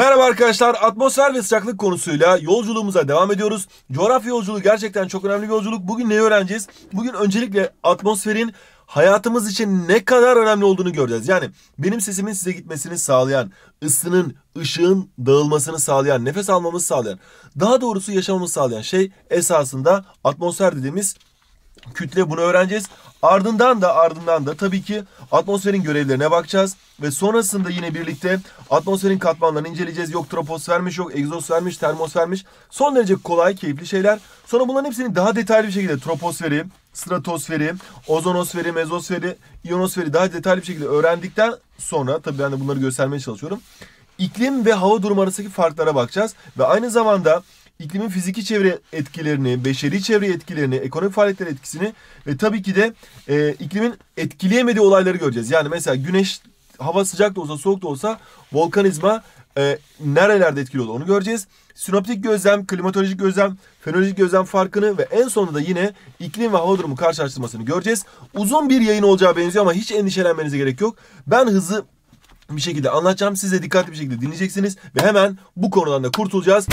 Merhaba arkadaşlar. Atmosfer ve sıcaklık konusuyla yolculuğumuza devam ediyoruz. Coğrafya yolculuğu gerçekten çok önemli bir yolculuk. Bugün ne öğreneceğiz? Bugün öncelikle atmosferin hayatımız için ne kadar önemli olduğunu göreceğiz. Yani benim sesimin size gitmesini sağlayan, ısının, ışığın dağılmasını sağlayan, nefes almamızı sağlayan, daha doğrusu yaşamamızı sağlayan şey esasında atmosfer dediğimiz kütle bunu öğreneceğiz. Ardından da ardından da tabii ki atmosferin görevlerine bakacağız ve sonrasında yine birlikte atmosferin katmanlarını inceleyeceğiz. Yok troposfermiş, yok egzosfermiş, termosfermiş. Son derece kolay, keyifli şeyler. Sonra bunların hepsini daha detaylı bir şekilde troposferi, stratosferi, ozonosferi, mezosferi, iyonosferi daha detaylı bir şekilde öğrendikten sonra tabii ben de bunları göstermeye çalışıyorum. İklim ve hava durumu arasındaki farklara bakacağız ve aynı zamanda iklimin fiziki çevre etkilerini, beşeri çevre etkilerini, ekonomik faaliyetler etkisini ve tabii ki de e, iklimin etkileyemediği olayları göreceğiz. Yani mesela güneş hava sıcak da olsa soğuk da olsa volkanizma e, nerelerde etkili olur onu göreceğiz. Sinoptik gözlem, klimatolojik gözlem, fenolojik gözlem farkını ve en sonunda da yine iklim ve hava durumu karşılaştırmasını göreceğiz. Uzun bir yayın olacağı benziyor ama hiç endişelenmenize gerek yok. Ben hızlı bir şekilde anlatacağım. Siz de dikkatli bir şekilde dinleyeceksiniz ve hemen bu konudan da kurtulacağız.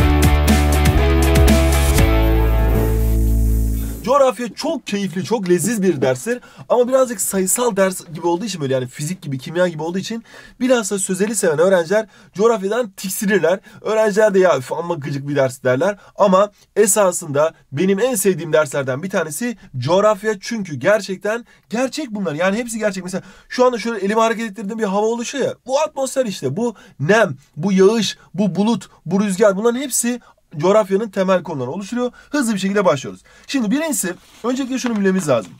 Coğrafya çok keyifli, çok leziz bir derstir. Ama birazcık sayısal ders gibi olduğu için böyle yani fizik gibi, kimya gibi olduğu için biraz da sözeli seven öğrenciler coğrafyadan tiksinirler. Öğrenciler de ya amma gıcık bir ders derler. Ama esasında benim en sevdiğim derslerden bir tanesi coğrafya. Çünkü gerçekten gerçek bunlar. Yani hepsi gerçek. Mesela şu anda şöyle elimi hareket ettirdiğim bir hava oluşuyor ya. Bu atmosfer işte. Bu nem, bu yağış, bu bulut, bu rüzgar. Bunların hepsi coğrafyanın temel konuları oluşturuyor. Hızlı bir şekilde başlıyoruz. Şimdi birincisi öncelikle şunu bilmemiz lazım.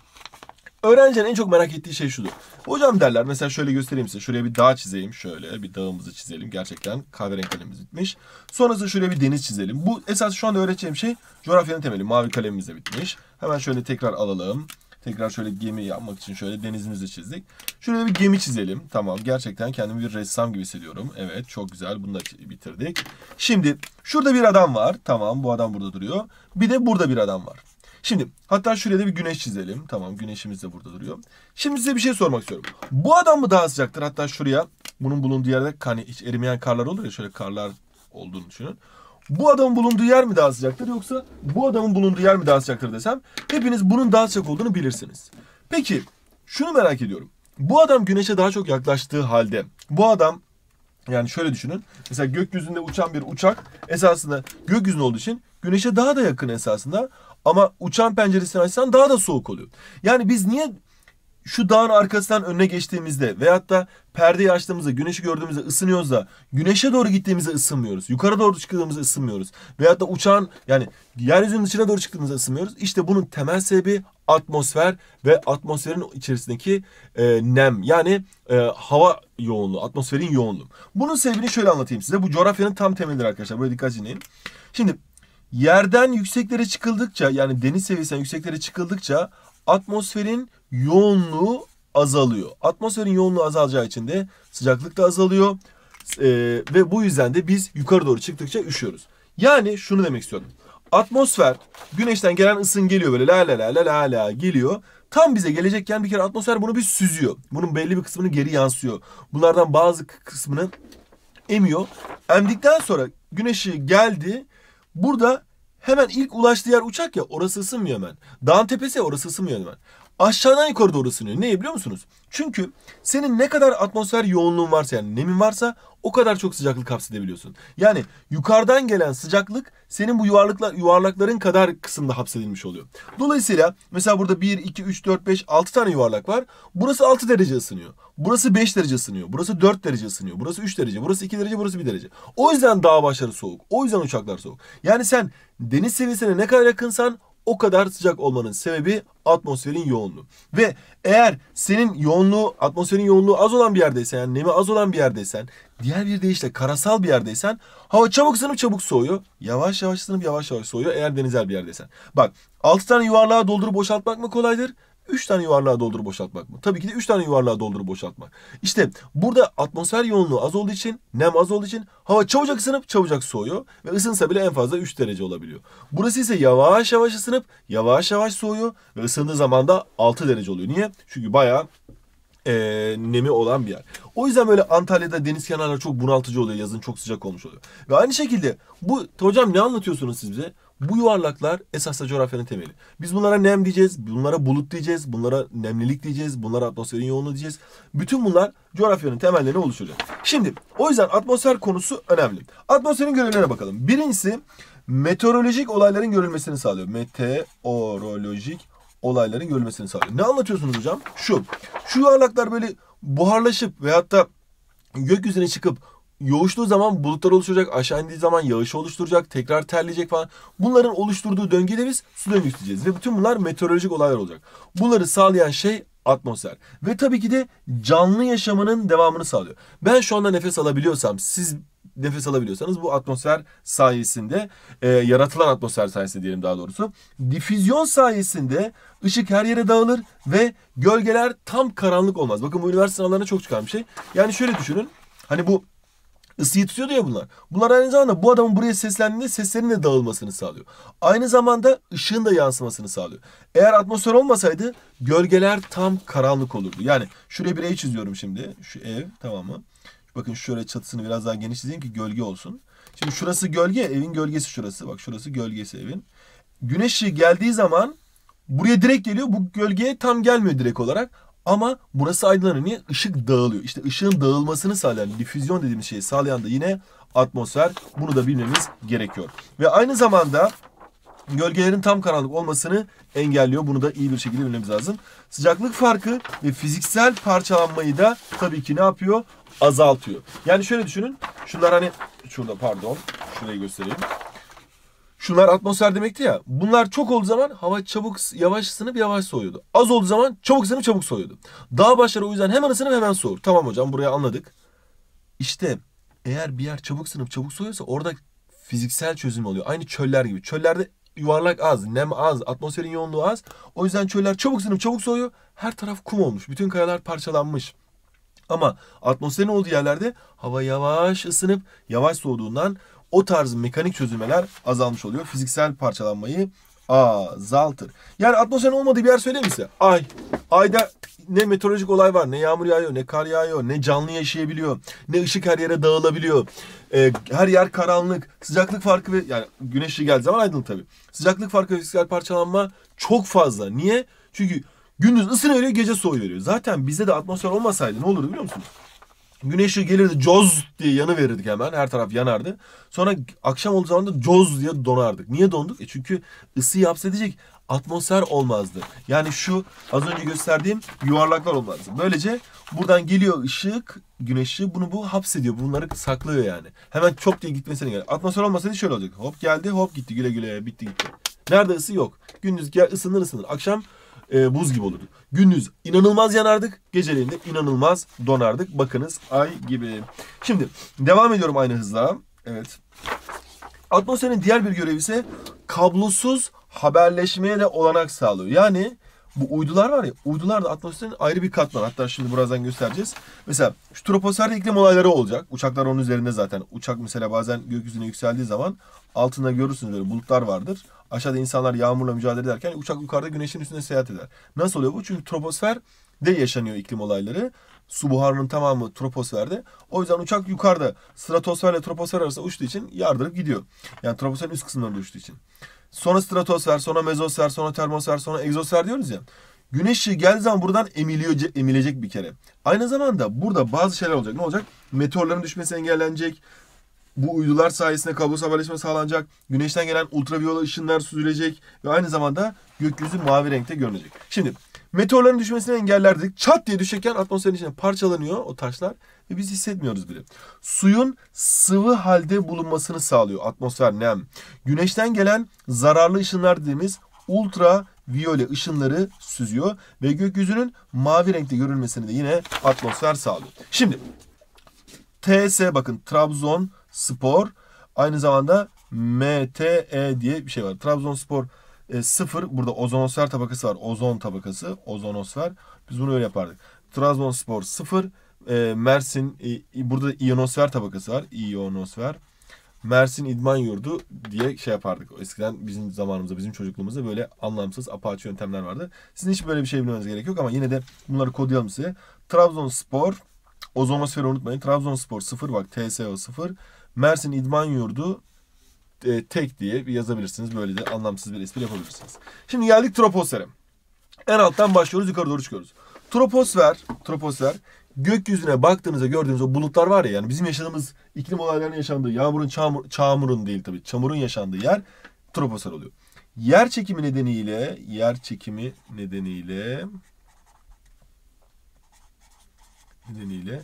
Öğrencinin en çok merak ettiği şey şudur. Hocam derler mesela şöyle göstereyim size. Şuraya bir dağ çizeyim. Şöyle bir dağımızı çizelim. Gerçekten kahverengi kalemimiz bitmiş. Sonrasında şuraya bir deniz çizelim. Bu esas şu anda öğreteceğim şey coğrafyanın temeli. Mavi kalemimiz de bitmiş. Hemen şöyle tekrar alalım. Tekrar şöyle gemi yapmak için şöyle denizimizi çizdik. Şuraya bir gemi çizelim. Tamam gerçekten kendimi bir ressam gibi hissediyorum. Evet çok güzel bunu da bitirdik. Şimdi şurada bir adam var. Tamam bu adam burada duruyor. Bir de burada bir adam var. Şimdi hatta şuraya da bir güneş çizelim. Tamam güneşimiz de burada duruyor. Şimdi size bir şey sormak istiyorum. Bu adam mı daha sıcaktır? Hatta şuraya bunun bulunduğu yerde hani hiç erimeyen karlar olur ya şöyle karlar olduğunu düşünün. Bu adamın bulunduğu yer mi daha sıcaktır yoksa bu adamın bulunduğu yer mi daha sıcaktır desem hepiniz bunun daha sıcak olduğunu bilirsiniz. Peki şunu merak ediyorum. Bu adam güneşe daha çok yaklaştığı halde bu adam yani şöyle düşünün. Mesela gökyüzünde uçan bir uçak esasında gökyüzünde olduğu için güneşe daha da yakın esasında ama uçan penceresini açsan daha da soğuk oluyor. Yani biz niye şu dağın arkasından önüne geçtiğimizde veyahut da perdeyi açtığımızda güneşi gördüğümüzde ısınıyoruz da güneşe doğru gittiğimizde ısınmıyoruz. Yukarı doğru çıktığımızda ısınmıyoruz. Veyahut da uçağın yani yeryüzünün dışına doğru çıktığımızda ısınmıyoruz. İşte bunun temel sebebi atmosfer ve atmosferin içerisindeki e, nem yani e, hava yoğunluğu, atmosferin yoğunluğu. Bunun sebebini şöyle anlatayım size. Bu coğrafyanın tam temelidir arkadaşlar. Böyle dikkat dinleyin. Şimdi yerden yükseklere çıkıldıkça yani deniz seviyesinden yükseklere çıkıldıkça atmosferin yoğunluğu azalıyor. Atmosferin yoğunluğu azalacağı için de sıcaklık da azalıyor. Ee, ve bu yüzden de biz yukarı doğru çıktıkça üşüyoruz. Yani şunu demek istiyorum. Atmosfer güneşten gelen ısın geliyor böyle la la la la la la geliyor. Tam bize gelecekken bir kere atmosfer bunu bir süzüyor. Bunun belli bir kısmını geri yansıyor. Bunlardan bazı kısmını emiyor. Emdikten sonra güneşi geldi. Burada hemen ilk ulaştığı yer uçak ya orası ısınmıyor hemen. Dağın tepesi orası ısınmıyor hemen aşağıdan yukarı doğru ısınıyor. Neyi biliyor musunuz? Çünkü senin ne kadar atmosfer yoğunluğun varsa yani nemin varsa o kadar çok sıcaklık hapsedebiliyorsun. Yani yukarıdan gelen sıcaklık senin bu yuvarlıklar, yuvarlakların kadar kısımda hapsedilmiş oluyor. Dolayısıyla mesela burada 1, 2, 3, 4, 5, 6 tane yuvarlak var. Burası 6 derece ısınıyor. Burası 5 derece ısınıyor. Burası 4 derece ısınıyor. Burası 3 derece. Burası 2 derece. Burası 1 derece. O yüzden dağ başları soğuk. O yüzden uçaklar soğuk. Yani sen deniz seviyesine ne kadar yakınsan o kadar sıcak olmanın sebebi atmosferin yoğunluğu. Ve eğer senin yoğunluğu, atmosferin yoğunluğu az olan bir yerdeysen, yani nemi az olan bir yerdeysen, diğer bir deyişle karasal bir yerdeysen, hava çabuk ısınıp çabuk soğuyor. Yavaş yavaş ısınıp yavaş yavaş soğuyor eğer denizel bir yerdeysen. Bak 6 tane yuvarlağı doldurup boşaltmak mı kolaydır? 3 tane yuvarlağı doldurup boşaltmak mı? Tabii ki de 3 tane yuvarlağı doldurup boşaltmak. İşte burada atmosfer yoğunluğu az olduğu için, nem az olduğu için hava çabucak ısınıp çabucak soğuyor ve ısınsa bile en fazla 3 derece olabiliyor. Burası ise yavaş yavaş ısınıp yavaş yavaş soğuyor ve ısındığı zaman da 6 derece oluyor. Niye? Çünkü bayağı e, nemi olan bir yer. O yüzden böyle Antalya'da deniz kenarları çok bunaltıcı oluyor. Yazın çok sıcak olmuş oluyor. Ve aynı şekilde bu hocam ne anlatıyorsunuz siz bize? Bu yuvarlaklar esas da coğrafyanın temeli. Biz bunlara nem diyeceğiz, bunlara bulut diyeceğiz, bunlara nemlilik diyeceğiz, bunlara atmosferin yoğunluğu diyeceğiz. Bütün bunlar coğrafyanın temellerini oluşturacak. Şimdi o yüzden atmosfer konusu önemli. Atmosferin görevlerine bakalım. Birincisi meteorolojik olayların görülmesini sağlıyor. Meteorolojik olayların görülmesini sağlıyor. Ne anlatıyorsunuz hocam? Şu. Şu yuvarlaklar böyle buharlaşıp veyahut da gökyüzüne çıkıp yoğuştuğu zaman bulutlar oluşturacak, aşağı indiği zaman yağış oluşturacak, tekrar terleyecek falan. Bunların oluşturduğu döngüde biz su döngüsü diyeceğiz. Ve bütün bunlar meteorolojik olaylar olacak. Bunları sağlayan şey atmosfer. Ve tabii ki de canlı yaşamının devamını sağlıyor. Ben şu anda nefes alabiliyorsam, siz nefes alabiliyorsanız bu atmosfer sayesinde, e, yaratılan atmosfer sayesinde diyelim daha doğrusu. Difüzyon sayesinde ışık her yere dağılır ve gölgeler tam karanlık olmaz. Bakın bu üniversite sınavlarına çok çıkan bir şey. Yani şöyle düşünün. Hani bu ısıyı tutuyordu ya bunlar. Bunlar aynı zamanda bu adamın buraya seslendiğinde seslerin de dağılmasını sağlıyor. Aynı zamanda ışığın da yansımasını sağlıyor. Eğer atmosfer olmasaydı gölgeler tam karanlık olurdu. Yani şuraya bir ev çiziyorum şimdi. Şu ev tamam mı? Bakın şöyle çatısını biraz daha geniş çizeyim ki gölge olsun. Şimdi şurası gölge, evin gölgesi şurası. Bak şurası gölgesi evin. Güneş geldiği zaman buraya direkt geliyor. Bu gölgeye tam gelmiyor direkt olarak. Ama burası aydınlanıyor. Işık dağılıyor. İşte ışığın dağılmasını sağlayan, difüzyon dediğimiz şeyi sağlayan da yine atmosfer. Bunu da bilmemiz gerekiyor. Ve aynı zamanda gölgelerin tam karanlık olmasını engelliyor. Bunu da iyi bir şekilde bilmemiz lazım. Sıcaklık farkı ve fiziksel parçalanmayı da tabii ki ne yapıyor? Azaltıyor. Yani şöyle düşünün. Şunlar hani şurada pardon. Şurayı göstereyim. Şunlar atmosfer demekti ya. Bunlar çok olduğu zaman hava çabuk yavaş ısınıp yavaş soğuyordu. Az olduğu zaman çabuk ısınıp çabuk soğuyordu. Dağ başları o yüzden hemen ısınıp hemen soğur. Tamam hocam buraya anladık. İşte eğer bir yer çabuk ısınıp çabuk soğuyorsa orada fiziksel çözüm oluyor. Aynı çöller gibi. Çöllerde yuvarlak az, nem az, atmosferin yoğunluğu az. O yüzden çöller çabuk ısınıp çabuk soğuyor. Her taraf kum olmuş. Bütün kayalar parçalanmış. Ama atmosferin olduğu yerlerde hava yavaş ısınıp yavaş soğuduğundan o tarz mekanik çözülmeler azalmış oluyor. Fiziksel parçalanmayı azaltır. Yani atmosferin olmadığı bir yer söyleyeyim size. Ay. Ayda ne meteorolojik olay var, ne yağmur yağıyor, ne kar yağıyor, ne canlı yaşayabiliyor, ne ışık her yere dağılabiliyor. Ee, her yer karanlık, sıcaklık farkı ve yani güneş ışığı geldiği zaman aydınlık tabii. Sıcaklık farkı ve fiziksel parçalanma çok fazla. Niye? Çünkü gündüz ısını veriyor, gece soğuyu veriyor. Zaten bizde de atmosfer olmasaydı ne olurdu biliyor musunuz? Güneş gelirdi coz diye yanı verirdik hemen. Her taraf yanardı. Sonra akşam olduğu zaman da coz diye donardık. Niye donduk? E çünkü ısıyı hapsedecek atmosfer olmazdı. Yani şu az önce gösterdiğim yuvarlaklar olmazdı. Böylece buradan geliyor ışık, güneş ışığı bunu bu hapsediyor. Bunları saklıyor yani. Hemen çok diye gitmesine gerek. Atmosfer olmasaydı şöyle olacak. Hop geldi hop gitti güle güle bitti gitti. Nerede ısı yok. Gündüz gel ısınır ısınır. Akşam e, buz gibi olurdu. Gündüz inanılmaz yanardık. Geceleyin de inanılmaz donardık. Bakınız ay gibi. Şimdi devam ediyorum aynı hızla. Evet. Atmosferin diğer bir görevi ise kablosuz haberleşmeye de olanak sağlıyor. Yani bu uydular var ya uydular da atmosferin ayrı bir katman. Hatta şimdi birazdan göstereceğiz. Mesela şu troposferde iklim olayları olacak. Uçaklar onun üzerinde zaten. Uçak mesela bazen gökyüzüne yükseldiği zaman altında görürsünüz böyle bulutlar vardır. Aşağıda insanlar yağmurla mücadele ederken uçak yukarıda güneşin üstünde seyahat eder. Nasıl oluyor bu? Çünkü troposfer de yaşanıyor iklim olayları. Su buharının tamamı troposferde. O yüzden uçak yukarıda stratosferle troposfer arasında uçtuğu için yardırıp gidiyor. Yani troposferin üst kısımlarında uçtuğu için. Sonra stratosfer, sonra mezosfer, sonra termosfer, sonra egzosfer diyoruz ya. Güneş ışığı geldiği zaman buradan emiliyor, emilecek bir kere. Aynı zamanda burada bazı şeyler olacak. Ne olacak? Meteorların düşmesi engellenecek. Bu uydular sayesinde kablosuz haberleşme sağlanacak. Güneşten gelen ultraviyole ışınlar süzülecek ve aynı zamanda gökyüzü mavi renkte görünecek. Şimdi meteorların düşmesini engeller dedik. Çat diye düşerken atmosferin içine parçalanıyor o taşlar ve biz hissetmiyoruz bile. Suyun sıvı halde bulunmasını sağlıyor atmosfer nem. Güneşten gelen zararlı ışınlar dediğimiz ultra viyole ışınları süzüyor ve gökyüzünün mavi renkte görülmesini de yine atmosfer sağlıyor. Şimdi TS bakın Trabzon Spor aynı zamanda MTE diye bir şey var. Trabzonspor e, sıfır burada ozonosfer tabakası var. Ozon tabakası, ozonosfer. Biz bunu öyle yapardık. Trabzonspor sıfır, e, Mersin e, burada iyonosfer tabakası var. İyonosfer. Mersin İdman Yurdu diye şey yapardık. Eskiden bizim zamanımızda, bizim çocukluğumuzda böyle anlamsız apaçı yöntemler vardı. Sizin hiç böyle bir şey bilmeniz gerek yok ama yine de bunları kodlayalım size. Trabzonspor, ozonosferi unutmayın. Trabzonspor 0 bak TSO 0. Mersin İdman Yurdu e, tek diye bir yazabilirsiniz. Böyle de anlamsız bir espri yapabilirsiniz. Şimdi geldik troposfere. En alttan başlıyoruz yukarı doğru çıkıyoruz. Troposfer, troposfer gökyüzüne baktığınızda gördüğünüz o bulutlar var ya yani bizim yaşadığımız iklim olaylarının yaşandığı yağmurun çamur, çamurun değil tabii çamurun yaşandığı yer troposfer oluyor. Yer çekimi nedeniyle yer çekimi nedeniyle nedeniyle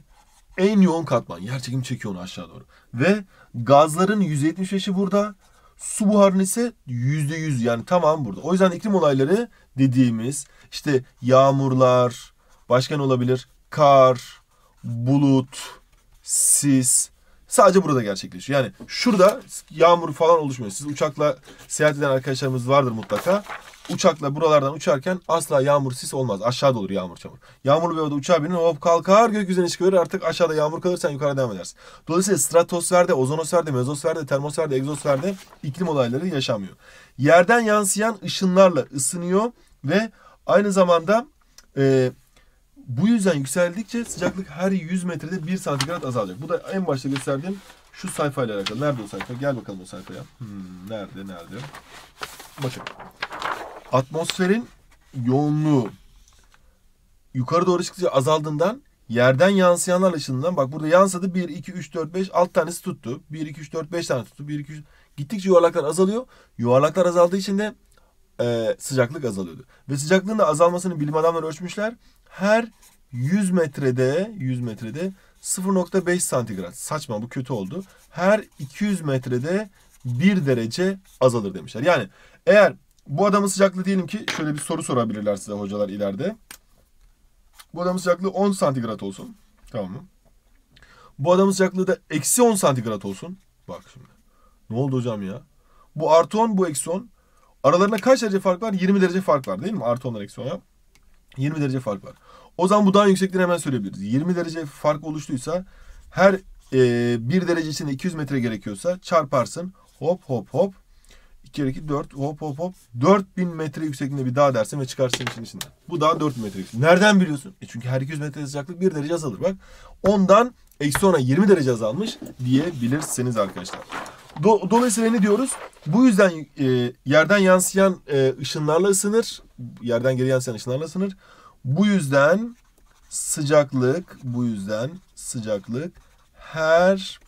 en yoğun katman. Yer çekimi çekiyor onu aşağı doğru. Ve gazların %75'i burada. Su buharının ise %100 yani tamam burada. O yüzden iklim olayları dediğimiz işte yağmurlar, başka ne olabilir? Kar, bulut, sis sadece burada gerçekleşiyor. Yani şurada yağmur falan oluşmuyor. Siz uçakla seyahat eden arkadaşlarımız vardır mutlaka uçakla buralardan uçarken asla yağmur sis olmaz. Aşağıda olur yağmur çamur. Yağmurlu bir havada uçağa binin hop kalkar gökyüzüne çıkıyor artık aşağıda yağmur kalırsan yukarı devam edersin. Dolayısıyla stratosferde, ozonosferde, mezosferde, termosferde, egzosferde iklim olayları yaşamıyor. Yerden yansıyan ışınlarla ısınıyor ve aynı zamanda e, bu yüzden yükseldikçe sıcaklık her 100 metrede 1 santigrat azalacak. Bu da en başta gösterdiğim şu sayfayla alakalı. Nerede o sayfa? Gel bakalım o sayfaya. Hmm, nerede, nerede? Bakın atmosferin yoğunluğu yukarı doğru çıktıkça azaldığından yerden yansıyanlar ışığından bak burada yansıdı 1, 2, 3, 4, 5 alt tanesi tuttu. 1, 2, 3, 4, 5 tane tuttu. 1, 2, 3 gittikçe yuvarlaklar azalıyor. Yuvarlaklar azaldığı için de e, sıcaklık azalıyordu. Ve sıcaklığın da azalmasını bilim adamları ölçmüşler. Her 100 metrede 100 metrede 0.5 santigrat. Saçma bu kötü oldu. Her 200 metrede 1 derece azalır demişler. Yani eğer bu adamın sıcaklığı diyelim ki şöyle bir soru sorabilirler size hocalar ileride. Bu adamın sıcaklığı 10 santigrat olsun. Tamam mı? Bu adamın sıcaklığı da eksi 10 santigrat olsun. Bak şimdi. Ne oldu hocam ya? Bu artı 10 bu eksi 10. Aralarında kaç derece fark var? 20 derece fark var değil mi? Artı 10'dan eksi 10'a. 20 derece fark var. O zaman bu daha yüksekleri hemen söyleyebiliriz. 20 derece fark oluştuysa her e, 1 derece içinde 200 metre gerekiyorsa çarparsın. Hop hop hop 2 kere 2 4 hop hop hop 4000 metre yüksekliğinde bir dağ dersin ve çıkarsın için içinden. Bu dağ 4000 metre yüksek. Nereden biliyorsun? E çünkü her 200 metre sıcaklık 1 derece azalır bak. Ondan eksi 10'a 20 derece azalmış diyebilirsiniz arkadaşlar. Do- Dolayısıyla ne diyoruz? Bu yüzden e, yerden yansıyan e, ışınlarla ısınır. Yerden geri yansıyan ışınlarla ısınır. Bu yüzden sıcaklık, bu yüzden sıcaklık her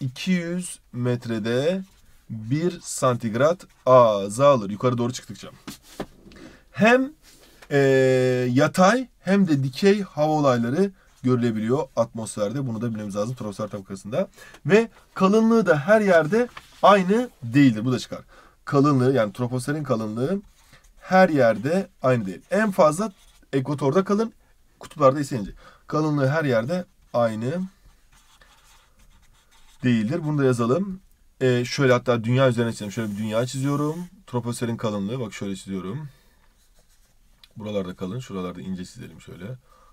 200 metrede 1 santigrat azalır yukarı doğru çıktıkça. Hem e, yatay hem de dikey hava olayları görülebiliyor atmosferde. Bunu da bilmemiz lazım troposfer tabakasında. Ve kalınlığı da her yerde aynı değildir. Bu da çıkar. Kalınlığı yani troposferin kalınlığı her yerde aynı değil. En fazla ekvatorda kalın, kutuplarda ise ince. Kalınlığı her yerde aynı değildir. Bunu da yazalım. Ee, şöyle hatta dünya üzerine çizelim. Şöyle bir dünya çiziyorum. Troposferin kalınlığı. Bak şöyle çiziyorum. Buralarda kalın. Şuralarda ince çizelim şöyle.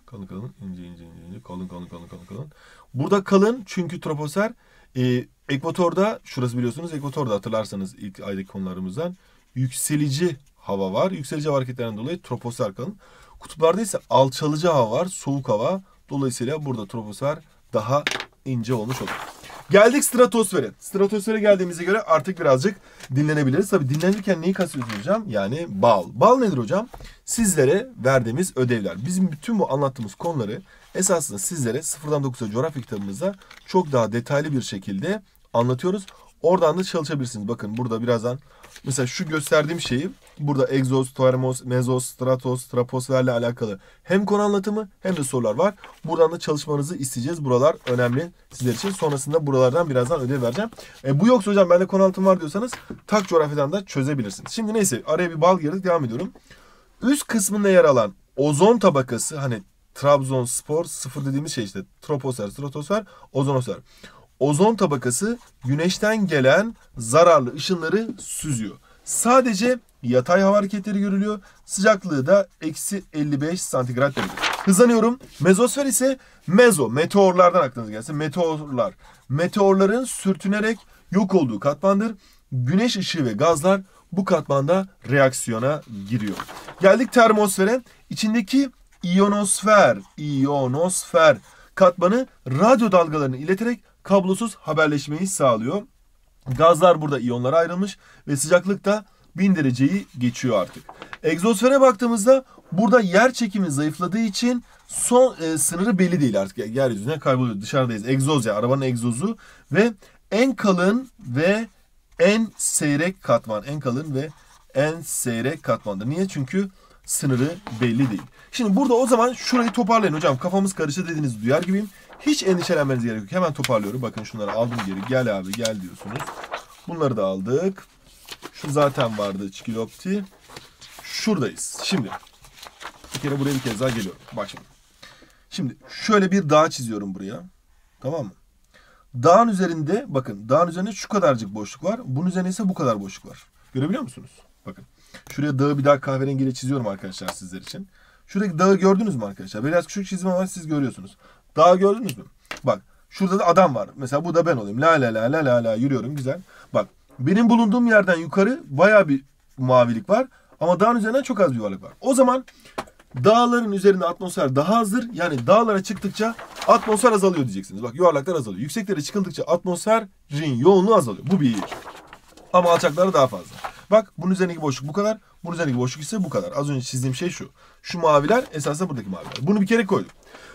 Kalın kalın. ince ince ince ince. Kalın kalın kalın kalın kalın. Burada kalın çünkü troposfer e, ekvatorda şurası biliyorsunuz ekvatorda hatırlarsanız ilk aydaki konularımızdan yükselici hava var. Yükselici hava hareketlerinden dolayı troposfer kalın. Kutuplarda ise alçalıcı hava var. Soğuk hava. Dolayısıyla burada troposfer daha ince olmuş olur. Geldik stratosfere. Stratosfere geldiğimize göre artık birazcık dinlenebiliriz. Tabii dinlenirken neyi kastediyoruz hocam? Yani bal. Bal nedir hocam? Sizlere verdiğimiz ödevler. Bizim bütün bu anlattığımız konuları esasında sizlere sıfırdan 9'a coğrafya kitabımızda çok daha detaylı bir şekilde anlatıyoruz. Oradan da çalışabilirsiniz. Bakın burada birazdan mesela şu gösterdiğim şeyi burada egzoz, termos, mezos, stratos, troposferle alakalı hem konu anlatımı hem de sorular var. Buradan da çalışmanızı isteyeceğiz. Buralar önemli sizler için. Sonrasında buralardan birazdan ödev vereceğim. E, bu yoksa hocam bende konu anlatım var diyorsanız tak coğrafyadan da çözebilirsiniz. Şimdi neyse araya bir bal girdik devam ediyorum. Üst kısmında yer alan ozon tabakası hani Trabzonspor sıfır dediğimiz şey işte troposfer, stratosfer, ozonosfer ozon tabakası güneşten gelen zararlı ışınları süzüyor. Sadece yatay hava hareketleri görülüyor. Sıcaklığı da eksi 55 santigrat derece. Hızlanıyorum. Mezosfer ise mezo, meteorlardan aklınıza gelsin. Meteorlar. Meteorların sürtünerek yok olduğu katmandır. Güneş ışığı ve gazlar bu katmanda reaksiyona giriyor. Geldik termosfere. İçindeki iyonosfer, iyonosfer katmanı radyo dalgalarını ileterek kablosuz haberleşmeyi sağlıyor. Gazlar burada iyonlara ayrılmış ve sıcaklık da 1000 dereceyi geçiyor artık. Egzosfere baktığımızda burada yer çekimi zayıfladığı için son e, sınırı belli değil artık. Yeryüzüne kayboluyor. Dışarıdayız. Egzoz ya arabanın egzozu ve en kalın ve en seyrek katman. En kalın ve en seyrek katmandır. Niye? Çünkü sınırı belli değil. Şimdi burada o zaman şurayı toparlayın hocam. Kafamız karıştı dediğinizi duyar gibiyim. Hiç endişelenmeniz gerek yok. Hemen toparlıyorum. Bakın şunları aldım geri. Gel abi gel diyorsunuz. Bunları da aldık. Şu zaten vardı çikilopti. Şuradayız. Şimdi bir kere buraya bir kez daha geliyorum. Bak şimdi. Şöyle bir dağ çiziyorum buraya. Tamam mı? Dağın üzerinde bakın dağın üzerinde şu kadarcık boşluk var. Bunun üzerinde ise bu kadar boşluk var. Görebiliyor musunuz? Bakın. Şuraya dağı bir daha kahverengiyle çiziyorum arkadaşlar sizler için. Şuradaki dağı gördünüz mü arkadaşlar? Biraz küçük çizim ama siz görüyorsunuz. Dağı gördünüz mü? Bak şurada da adam var. Mesela bu da ben olayım. La la la la la la yürüyorum güzel. Bak benim bulunduğum yerden yukarı baya bir mavilik var. Ama dağın üzerinden çok az bir yuvarlak var. O zaman dağların üzerinde atmosfer daha azdır. Yani dağlara çıktıkça atmosfer azalıyor diyeceksiniz. Bak yuvarlaklar azalıyor. Yükseklere çıkıldıkça atmosferin yoğunluğu azalıyor. Bu bir. Ama alçaklara daha fazla. Bak bunun üzerindeki boşluk bu kadar. Bunun üzerindeki boşluk ise bu kadar. Az önce çizdiğim şey şu. Şu maviler esasında buradaki maviler. Bunu bir kere koydum.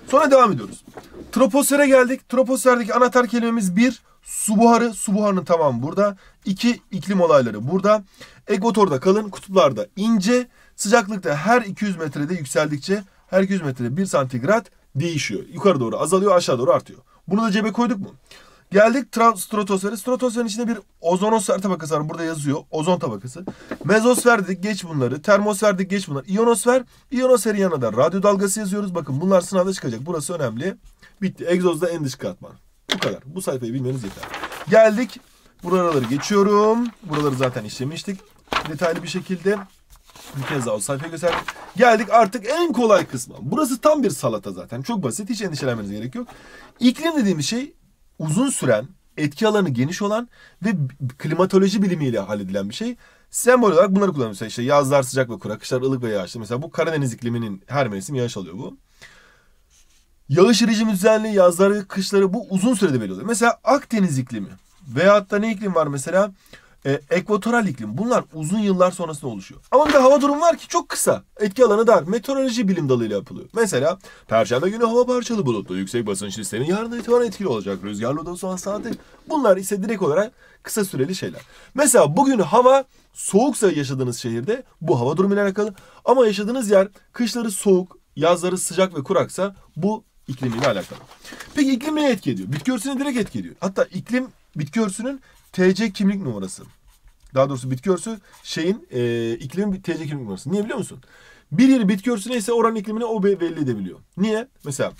Sonra devam ediyoruz. Troposfere geldik. Troposferdeki anahtar kelimemiz bir. Su buharı. Su buharının tamamı burada. İki iklim olayları burada. Ekvatorda kalın. Kutuplarda ince. Sıcaklıkta her 200 metrede yükseldikçe her 200 metrede 1 santigrat değişiyor. Yukarı doğru azalıyor aşağı doğru artıyor. Bunu da cebe koyduk mu? Geldik stratosfere. Stratosferin içinde bir ozonosfer tabakası var. Burada yazıyor. Ozon tabakası. Mezosfer dedik geç bunları. Termosfer dedik geç bunları. İyonosfer. İyonosferin yanına da radyo dalgası yazıyoruz. Bakın bunlar sınavda çıkacak. Burası önemli. Bitti. Egzozda en dış katman. Bu kadar. Bu sayfayı bilmeniz yeter. Geldik. Buraları geçiyorum. Buraları zaten işlemiştik. Detaylı bir şekilde. Bir kez daha o sayfayı gösterdik. Geldik artık en kolay kısma. Burası tam bir salata zaten. Çok basit. Hiç endişelenmeniz gerek yok. İklim dediğimiz şey uzun süren, etki alanı geniş olan ve klimatoloji bilimiyle halledilen bir şey. Sembol olarak bunları kullanıyoruz. İşte yazlar sıcak ve kurak, kışlar ılık ve yağışlı. Mesela bu Karadeniz ikliminin her mevsim yağış alıyor bu. Yağış rejimi düzenli, yazları, kışları bu uzun sürede belli oluyor. Mesela Akdeniz iklimi veyahut da ne iklim var mesela? E, ekvatoral iklim. Bunlar uzun yıllar sonrasında oluşuyor. Ama bir de hava durum var ki çok kısa. Etki alanı dar. Meteoroloji bilim dalıyla yapılıyor. Mesela Perşembe günü hava parçalı bulutlu. Yüksek basınç listenin yarın itibaren etkili olacak. Rüzgarlı oda soğan saati. Bunlar ise direkt olarak kısa süreli şeyler. Mesela bugün hava soğuksa yaşadığınız şehirde bu hava durumuyla alakalı. Ama yaşadığınız yer kışları soğuk, yazları sıcak ve kuraksa bu iklimiyle alakalı. Peki iklim neye etki ediyor? Bitki örtüsüne direkt etki ediyor. Hatta iklim bitki örtüsünün TC kimlik numarası. Daha doğrusu bitki örtüsü şeyin e, iklimin TC kimlik numarası. Niye biliyor musun? Bir yeri bitki örtüsü neyse oranın iklimini o belli edebiliyor. Niye? Mesela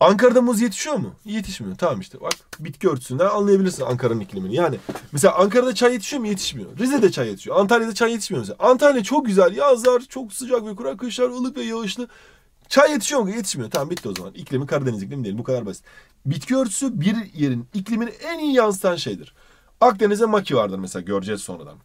Ankara'da muz yetişiyor mu? Yetişmiyor. Tamam işte bak bitki örtüsünden anlayabilirsin Ankara'nın iklimini. Yani mesela Ankara'da çay yetişiyor mu? Yetişmiyor. Rize'de çay yetişiyor. Antalya'da çay yetişmiyor mesela. Antalya çok güzel. Yazlar çok sıcak ve kurak. Kışlar ılık ve yağışlı. Çay yetişiyor mu? Yetişmiyor. Tamam bitti o zaman. İklimi Karadeniz iklimi değil. Bu kadar basit. Bitki örtüsü bir yerin iklimini en iyi yansıtan şeydir. Akdeniz'de maki vardır mesela göreceğiz sonradan.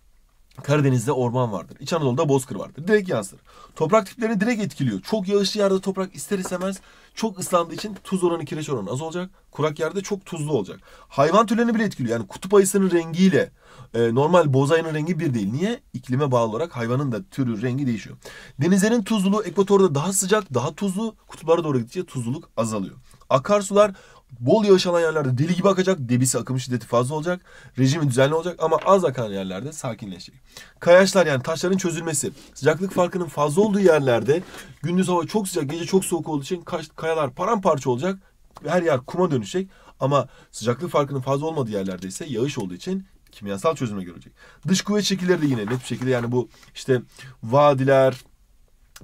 Karadeniz'de orman vardır. İç Anadolu'da bozkır vardır. Direkt yansır. Toprak tiplerini direkt etkiliyor. Çok yağışlı yerde toprak ister istemez çok ıslandığı için tuz oranı kireç oranı az olacak. Kurak yerde çok tuzlu olacak. Hayvan türlerini bile etkiliyor. Yani kutup ayısının rengiyle e, normal boz ayının rengi bir değil. Niye? İklime bağlı olarak hayvanın da türü rengi değişiyor. Denizlerin tuzluluğu ekvatorda daha sıcak, daha tuzlu. Kutuplara doğru gidince tuzluluk azalıyor. Akarsular Bol yağış alan yerlerde deli gibi akacak. Debisi akım şiddeti fazla olacak. Rejimi düzenli olacak ama az akan yerlerde sakinleşecek. Kayaçlar yani taşların çözülmesi. Sıcaklık farkının fazla olduğu yerlerde gündüz hava çok sıcak, gece çok soğuk olduğu için kayalar paramparça olacak. Her yer kuma dönüşecek. Ama sıcaklık farkının fazla olmadığı yerlerde ise yağış olduğu için kimyasal çözüme görecek. Dış kuvvet şekilleri de yine net bir şekilde yani bu işte vadiler,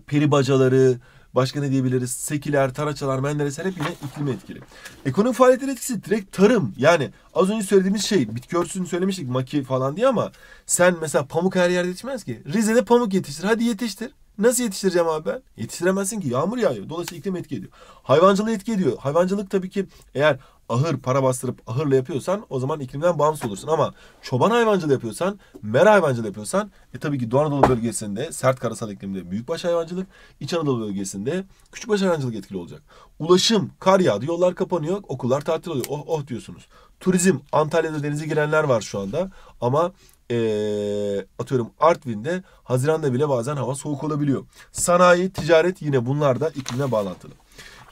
peri bacaları, Başka ne diyebiliriz? Sekiler, taraçalar, menderesler hep yine iklime etkili. Ekonomik faaliyetler etkisi direkt tarım. Yani az önce söylediğimiz şey bitki örtüsünü söylemiştik maki falan diye ama sen mesela pamuk her yerde yetişmez ki. Rize'de pamuk yetiştir. Hadi yetiştir. Nasıl yetiştireceğim abi ben? Yetiştiremezsin ki. Yağmur yağıyor. Dolayısıyla iklim etki ediyor. Hayvancılığı etki ediyor. Hayvancılık tabii ki eğer ahır para bastırıp ahırla yapıyorsan o zaman iklimden bağımsız olursun. Ama çoban hayvancılığı yapıyorsan, mera hayvancılığı yapıyorsan e tabii ki Doğu Anadolu bölgesinde sert karasal iklimde büyükbaş hayvancılık, İç Anadolu bölgesinde küçükbaş hayvancılık etkili olacak. Ulaşım, kar yağdı, yollar kapanıyor, okullar tatil oluyor. Oh oh diyorsunuz. Turizm, Antalya'da denize girenler var şu anda ama ee, atıyorum Artvin'de Haziran'da bile bazen hava soğuk olabiliyor. Sanayi, ticaret yine bunlar da iklimle bağlantılı.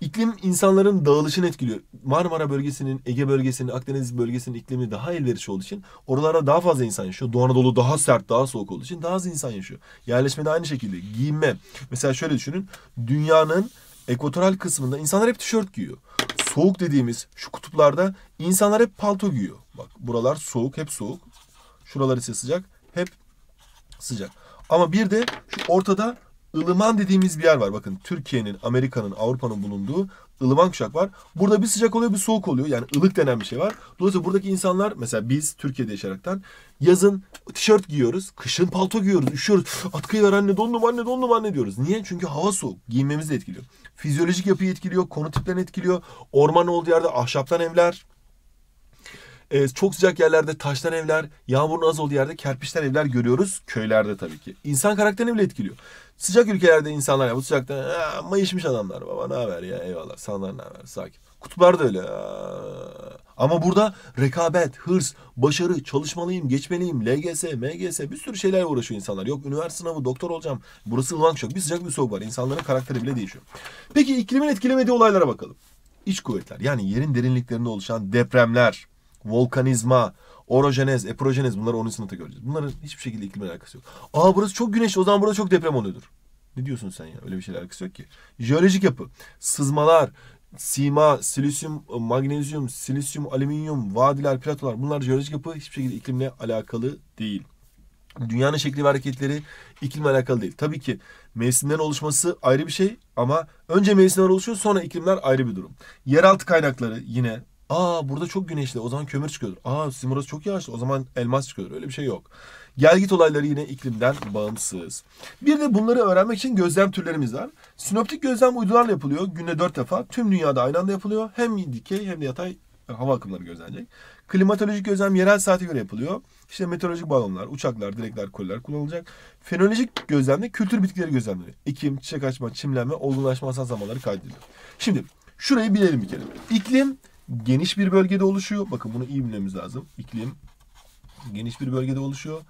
İklim insanların dağılışını etkiliyor. Marmara bölgesinin, Ege bölgesinin, Akdeniz bölgesinin iklimi daha elverişli olduğu için oralara daha fazla insan yaşıyor. Doğu Anadolu daha sert, daha soğuk olduğu için daha az insan yaşıyor. Yerleşme de aynı şekilde. Giyinme. Mesela şöyle düşünün. Dünyanın ekvatoral kısmında insanlar hep tişört giyiyor. Soğuk dediğimiz şu kutuplarda insanlar hep palto giyiyor. Bak buralar soğuk, hep soğuk. Şuralar ise sıcak. Hep sıcak. Ama bir de şu ortada ılıman dediğimiz bir yer var. Bakın Türkiye'nin, Amerika'nın, Avrupa'nın bulunduğu ılıman kuşak var. Burada bir sıcak oluyor bir soğuk oluyor. Yani ılık denen bir şey var. Dolayısıyla buradaki insanlar mesela biz Türkiye'de yaşayaraktan yazın tişört giyiyoruz. Kışın palto giyiyoruz. Üşüyoruz. Atkıyı ver anne dondum anne dondum anne diyoruz. Niye? Çünkü hava soğuk. Giyinmemizi de etkiliyor. Fizyolojik yapıyı etkiliyor. Konu tiplerini etkiliyor. Orman olduğu yerde ahşaptan evler. Ee, çok sıcak yerlerde taştan evler, yağmurun az olduğu yerde kerpiçten evler görüyoruz. Köylerde tabii ki. İnsan karakterini bile etkiliyor. Sıcak ülkelerde insanlar ya bu sıcakta mayışmış adamlar baba ne haber ya eyvallah sanlar ne haber sakin. Kutuplar da öyle. Ama burada rekabet, hırs, başarı, çalışmalıyım, geçmeliyim, LGS, MGS bir sürü şeylerle uğraşıyor insanlar. Yok üniversite sınavı, doktor olacağım. Burası ılıman çok. Bir sıcak bir soğuk var. İnsanların karakteri bile değişiyor. Peki iklimin etkilemediği olaylara bakalım. İç kuvvetler yani yerin derinliklerinde oluşan depremler, volkanizma, orojenez, eprojenez bunları 10. sınıfta göreceğiz. Bunların hiçbir şekilde iklimle alakası yok. Aa burası çok güneşli o zaman burada çok deprem oluyordur. Ne diyorsun sen ya? Öyle bir şeyle alakası yok ki. Jeolojik yapı, sızmalar, sima, silisyum, magnezyum, silisyum, alüminyum, vadiler, platolar bunlar jeolojik yapı hiçbir şekilde iklimle alakalı değil. Dünyanın şekli ve hareketleri iklimle alakalı değil. Tabii ki mevsimlerin oluşması ayrı bir şey ama önce mevsimler oluşuyor sonra iklimler ayrı bir durum. Yeraltı kaynakları yine Aa burada çok güneşli o zaman kömür çıkıyordur. Aa sizin burası çok yağışlı o zaman elmas çıkıyordur. Öyle bir şey yok. Gel git olayları yine iklimden bağımsız. Bir de bunları öğrenmek için gözlem türlerimiz var. Sinoptik gözlem uydularla yapılıyor. Günde dört defa. Tüm dünyada aynı anda yapılıyor. Hem dikey hem de yatay hava akımları gözlenecek. Klimatolojik gözlem yerel saate göre yapılıyor. İşte meteorolojik balonlar, uçaklar, direkler, koliler kullanılacak. Fenolojik gözlemde kültür bitkileri gözlemleri. Ekim, çiçek açma, çimlenme, olgunlaşma hasat zamanları kaydediliyor. Şimdi şurayı bilelim bir kere. İklim geniş bir bölgede oluşuyor. Bakın bunu iyi bilmemiz lazım. İklim geniş bir bölgede oluşuyor.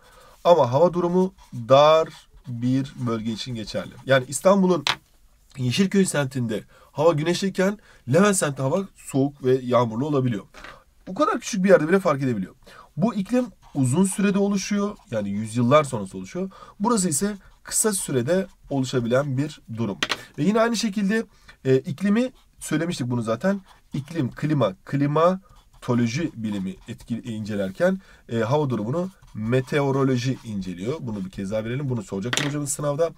Ama hava durumu dar bir bölge için geçerli. Yani İstanbul'un Yeşilköy semtinde hava güneşliyken Levent semtinde hava soğuk ve yağmurlu olabiliyor. Bu kadar küçük bir yerde bile fark edebiliyor. Bu iklim uzun sürede oluşuyor. Yani yüzyıllar sonrası oluşuyor. Burası ise kısa sürede oluşabilen bir durum. Ve yine aynı şekilde e, iklimi söylemiştik bunu zaten. İklim, klima, klimatoloji bilimi etkili incelerken e, hava durumunu meteoroloji inceliyor. Bunu bir kez daha verelim. Bunu soracak hocamız sınavda.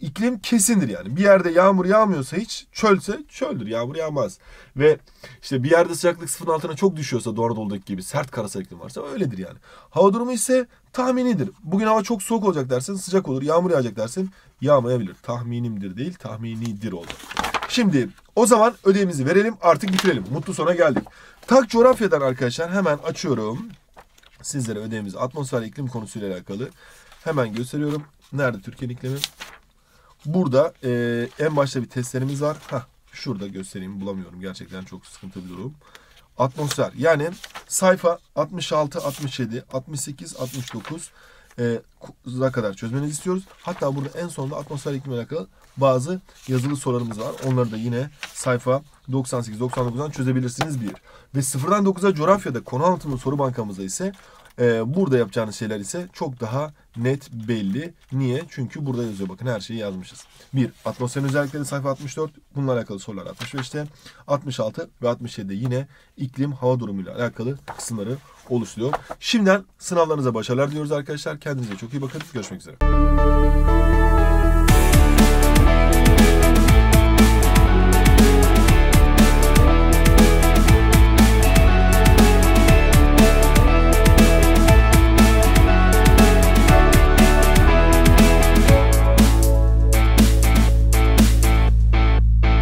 İklim kesindir yani. Bir yerde yağmur yağmıyorsa hiç çölse çöldür. Yağmur yağmaz. Ve işte bir yerde sıcaklık sıfırın altına çok düşüyorsa Doğu gibi sert karasal iklim varsa öyledir yani. Hava durumu ise tahminidir. Bugün hava çok soğuk olacak dersin sıcak olur. Yağmur yağacak dersin yağmayabilir. Tahminimdir değil tahminidir oldu. Şimdi o zaman ödevimizi verelim artık bitirelim. Mutlu sona geldik. Tak coğrafyadan arkadaşlar hemen açıyorum. Sizlere ödevimizi atmosfer iklim konusuyla alakalı hemen gösteriyorum. Nerede Türkiye'nin iklimi? Burada e, en başta bir testlerimiz var. Hah, şurada göstereyim bulamıyorum. Gerçekten çok sıkıntı bir durum. Atmosfer yani sayfa 66, 67, 68, 69 e, kadar çözmenizi istiyoruz. Hatta burada en sonunda atmosfer iklimle alakalı bazı yazılı sorularımız var. Onları da yine sayfa 98-99'dan çözebilirsiniz bir. Ve sıfırdan 9'a coğrafyada konu anlatımlı soru bankamızda ise e, burada yapacağınız şeyler ise çok daha net belli. Niye? Çünkü burada yazıyor bakın her şeyi yazmışız. Bir, atmosferin özellikleri sayfa 64. Bununla alakalı sorular 65'te. 66 ve 67'de yine iklim hava durumuyla alakalı kısımları oluşturuyor. Şimdiden sınavlarınıza başarılar diliyoruz arkadaşlar. Kendinize çok iyi bakın. Görüşmek üzere.